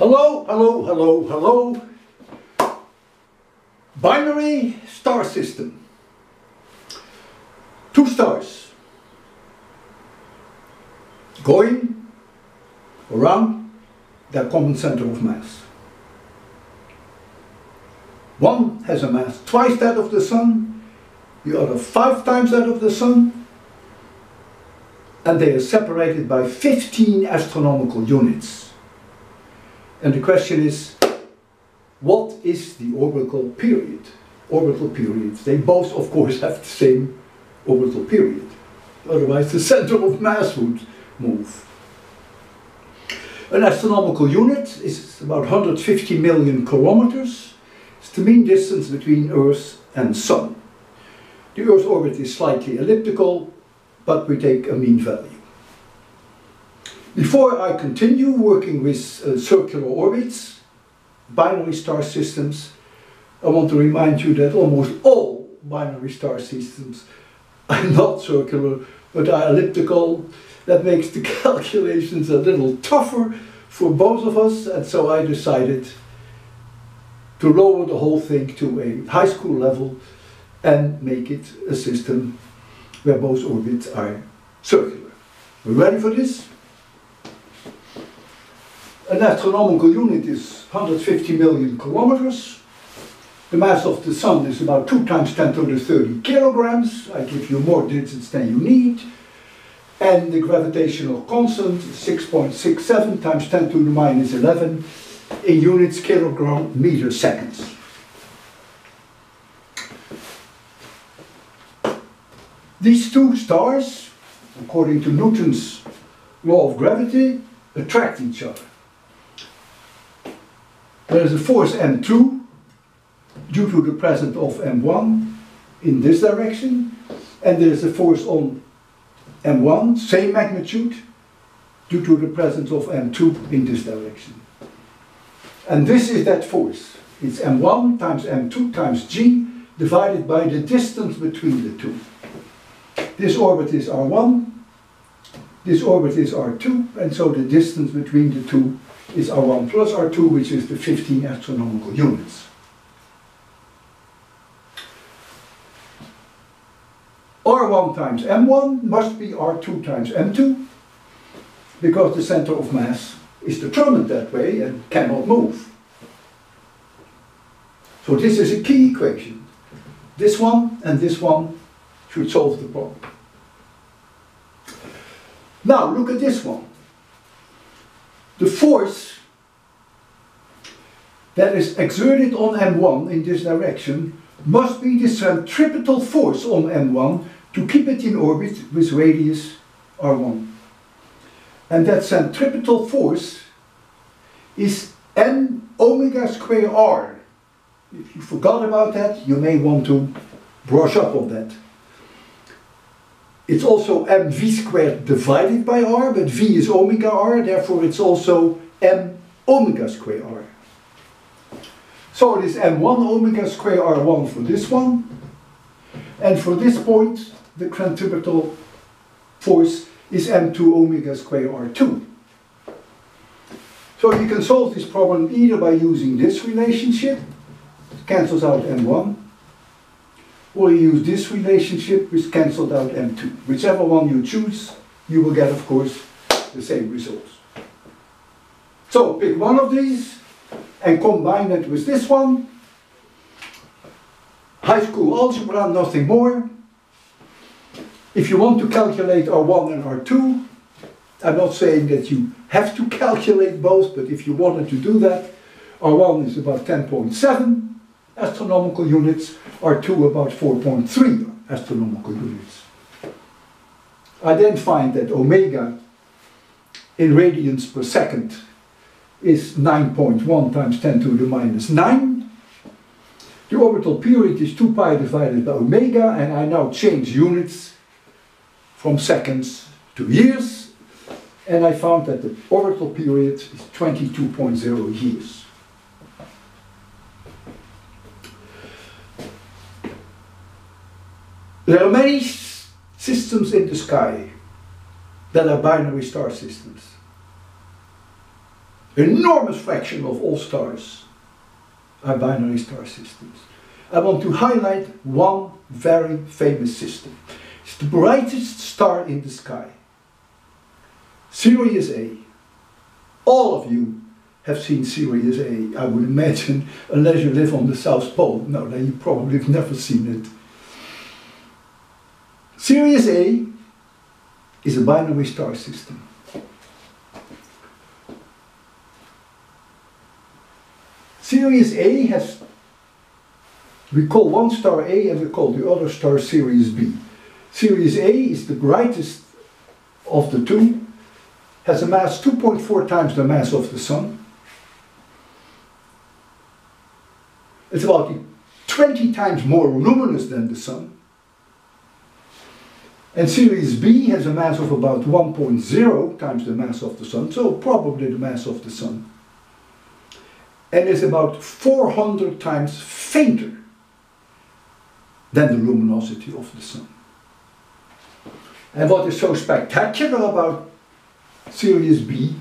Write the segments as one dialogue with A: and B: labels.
A: Hello, hello, hello, hello. Binary star system. Two stars. Going around their common center of mass. One has a mass twice that of the Sun, the other five times that of the Sun, and they are separated by 15 astronomical units. And the question is, what is the orbital period? Orbital periods. They both, of course, have the same orbital period. Otherwise, the center of mass would move. An astronomical unit is about 150 million kilometers. It's the mean distance between Earth and Sun. The Earth's orbit is slightly elliptical, but we take a mean value. Before I continue working with uh, circular orbits, binary star systems, I want to remind you that almost all binary star systems are not circular, but are elliptical. That makes the calculations a little tougher for both of us, and so I decided to lower the whole thing to a high school level and make it a system where both orbits are circular. Are ready for this? An astronomical unit is 150 million kilometers. The mass of the Sun is about 2 times 10 to the 30 kilograms. I give you more digits than you need. And the gravitational constant is 6.67 times 10 to the minus 11 in units kilogram meter seconds. These two stars, according to Newton's law of gravity, attract each other. There is a force M2 due to the presence of M1 in this direction, and there is a force on M1, same magnitude, due to the presence of M2 in this direction. And this is that force. It's M1 times M2 times G divided by the distance between the two. This orbit is R1, this orbit is R2, and so the distance between the two is R1 plus R2, which is the 15 astronomical units. R1 times M1 must be R2 times M2, because the center of mass is determined that way and cannot move. So this is a key equation. This one and this one should solve the problem. Now look at this one the force that is exerted on M1 in this direction must be the centripetal force on M1 to keep it in orbit with radius R1. And that centripetal force is m omega square r. If you forgot about that, you may want to brush up on that. It's also mv squared divided by r, but v is omega r, therefore it's also m omega square r. So it is m1 omega square r1 for this one, and for this point the centripetal force is m2 omega square r2. So you can solve this problem either by using this relationship, it cancels out m1, or you use this relationship which cancelled out M2. Whichever one you choose, you will get, of course, the same results. So pick one of these and combine it with this one. High school algebra, nothing more. If you want to calculate R1 and R2, I'm not saying that you have to calculate both, but if you wanted to do that, R1 is about 10.7 astronomical units, R2 about 4.3 astronomical units. I then find that omega in radians per second is 9.1 times 10 to the minus 9. The orbital period is 2 pi divided by omega and I now change units from seconds to years and I found that the orbital period is 22.0 years. There are many systems in the sky that are binary star systems. enormous fraction of all stars are binary star systems. I want to highlight one very famous system. It's the brightest star in the sky. Sirius A. All of you have seen Sirius A, I would imagine, unless you live on the South Pole. No, then you probably have never seen it. Sirius A is a binary star system. Sirius A has, we call one star A and we call the other star Sirius B. Sirius A is the brightest of the two, has a mass 2.4 times the mass of the Sun. It's about 20 times more luminous than the Sun. And Sirius B has a mass of about 1.0 times the mass of the Sun, so probably the mass of the Sun. And is about 400 times fainter than the luminosity of the Sun. And what is so spectacular about Sirius B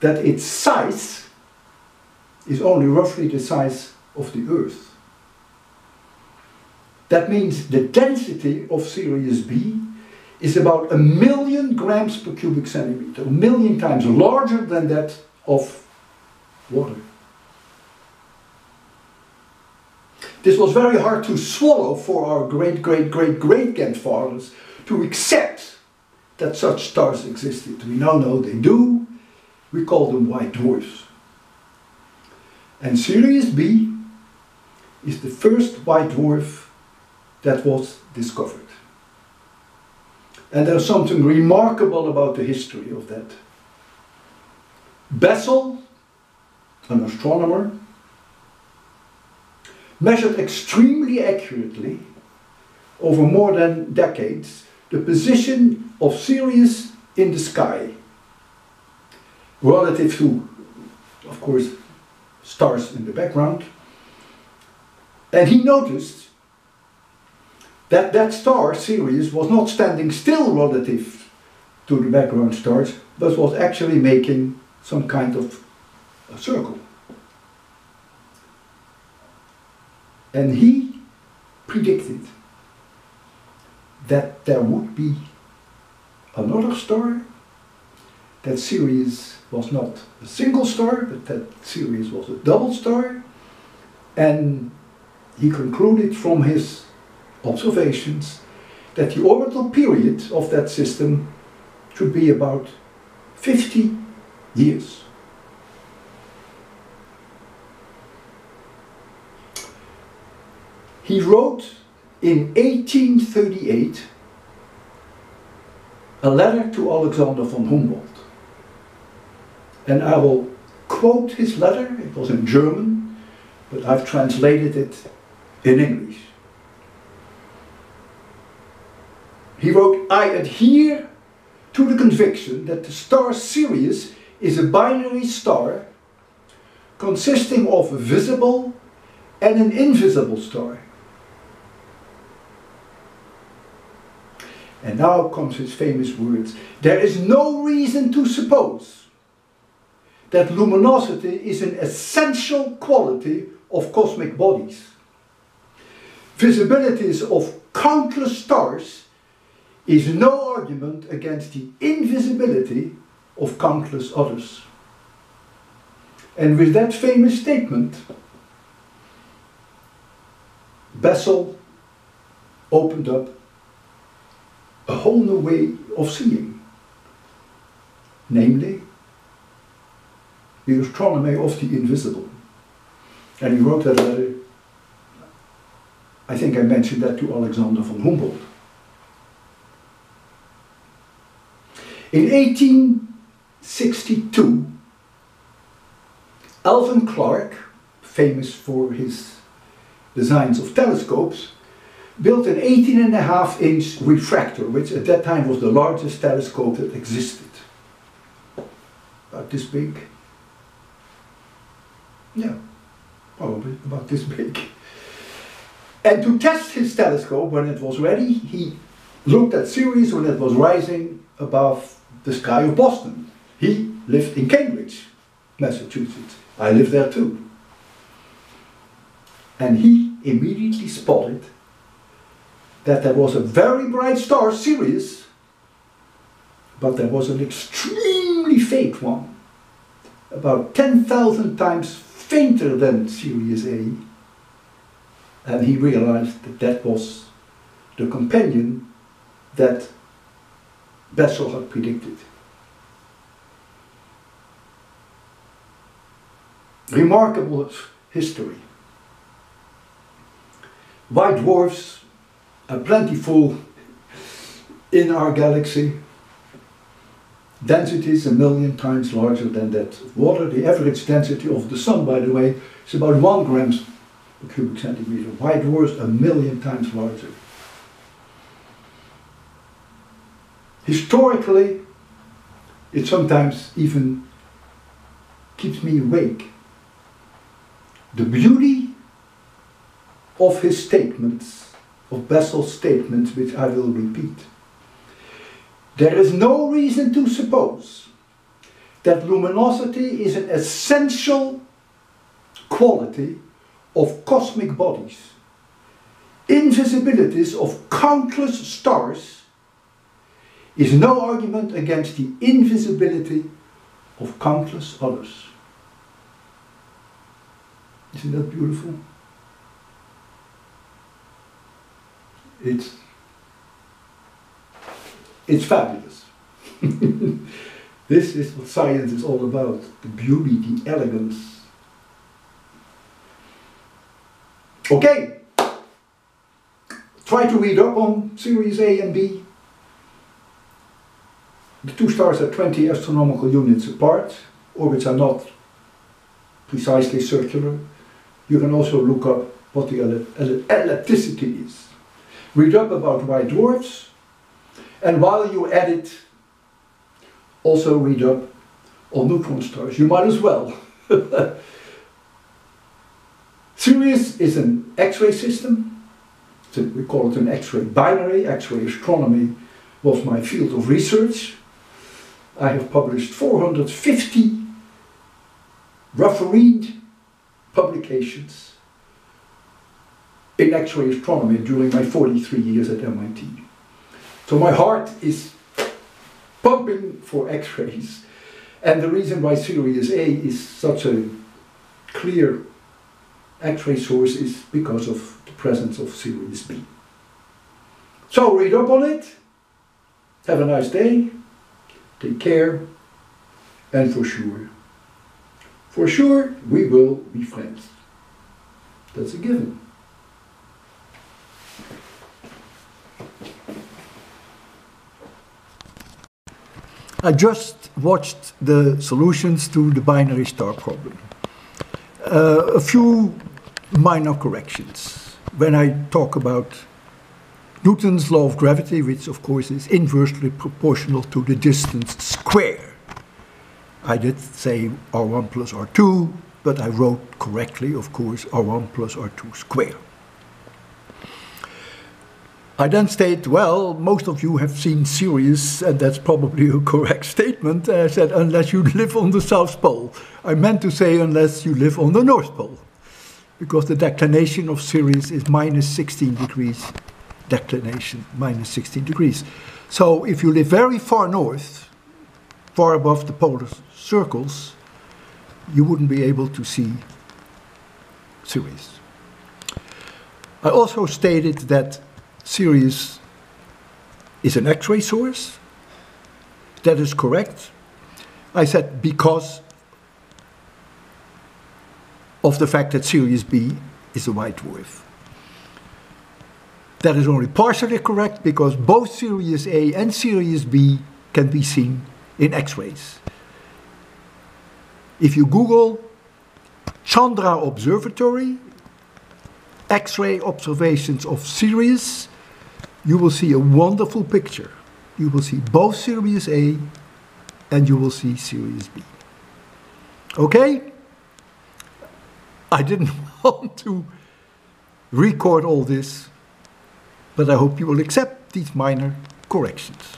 A: that its size is only roughly the size of the Earth. That means the density of Sirius B is about a million grams per cubic centimeter, a million times larger than that of water. This was very hard to swallow for our great great great great grandfathers to accept that such stars existed. We now know they do. We call them white dwarfs. And Sirius B is the first white dwarf that was discovered. And there's something remarkable about the history of that. Bessel, an astronomer, measured extremely accurately over more than decades the position of Sirius in the sky relative to, of course, stars in the background. And he noticed that that star Sirius was not standing still relative to the background stars, but was actually making some kind of a circle. And he predicted that there would be another star, that Sirius was not a single star, but that Sirius was a double star, and he concluded from his observations that the orbital period of that system should be about 50 years. He wrote in 1838 a letter to Alexander von Humboldt. And I will quote his letter, it was in German, but I've translated it in English. He wrote, I adhere to the conviction that the star Sirius is a binary star consisting of a visible and an invisible star. And now comes his famous words. There is no reason to suppose that luminosity is an essential quality of cosmic bodies. Visibilities of countless stars is no argument against the invisibility of countless others. And with that famous statement, Bessel opened up a whole new way of seeing, namely the astronomy of the invisible. And he wrote that letter, I think I mentioned that to Alexander von Humboldt. In 1862, Alvan Clark, famous for his designs of telescopes, built an 18 and a half inch refractor, which at that time was the largest telescope that existed. About this big. Yeah, probably about this big. And to test his telescope when it was ready, he looked at Sirius when it was rising above the guy of Boston. He lived in Cambridge, Massachusetts. I live there too. And he immediately spotted that there was a very bright star, Sirius, but there was an extremely faint one, about 10,000 times fainter than Sirius A. And he realized that that was the companion that Bessel had predicted. Remarkable history. White dwarfs are plentiful in our galaxy. Density is a million times larger than that water. The average density of the sun, by the way, is about one gram per cubic centimeter. White dwarfs a million times larger. Historically, it sometimes even keeps me awake. The beauty of his statements, of Bessel's statements, which I will repeat. There is no reason to suppose that luminosity is an essential quality of cosmic bodies. Invisibilities of countless stars is no argument against the invisibility of countless others. Isn't that beautiful? It's it's fabulous. this is what science is all about the beauty, the elegance. Okay, try to read up on Sirius A and B. The two stars are 20 astronomical units apart. Orbits are not precisely circular. You can also look up what the ellipticity is. Read up about white dwarfs, and while you edit, also read up on neutron stars. You might as well. Sirius is an X-ray system. we call it an X-ray binary. X-ray astronomy was my field of research. I have published 450 refereed publications in X-ray astronomy during my 43 years at MIT. So my heart is pumping for X-rays. And the reason why Sirius A is such a clear X-ray source is because of the presence of Sirius B. So read up on it. Have a nice day. Take care. And for sure, for sure, we will be friends. That's a given. I just watched the solutions to the binary star problem. Uh, a few minor corrections. When I talk about Newton's law of gravity, which of course is inversely proportional to the distance square. I did say R1 plus R2, but I wrote correctly, of course, R1 plus R2 square. I then state, well, most of you have seen Sirius, and that's probably a correct statement. I said, unless you live on the South Pole. I meant to say, unless you live on the North Pole, because the declination of Sirius is minus 16 degrees declination, minus 16 degrees. So if you live very far north, far above the polar circles, you wouldn't be able to see Sirius. I also stated that Sirius is an X-ray source. That is correct. I said because of the fact that Sirius B is a white dwarf. That is only partially correct because both Sirius A and Sirius B can be seen in X-rays. If you Google Chandra Observatory, X-ray observations of Sirius, you will see a wonderful picture. You will see both Sirius A and you will see Sirius B. Okay? I didn't want to record all this, but I hope you will accept these minor corrections.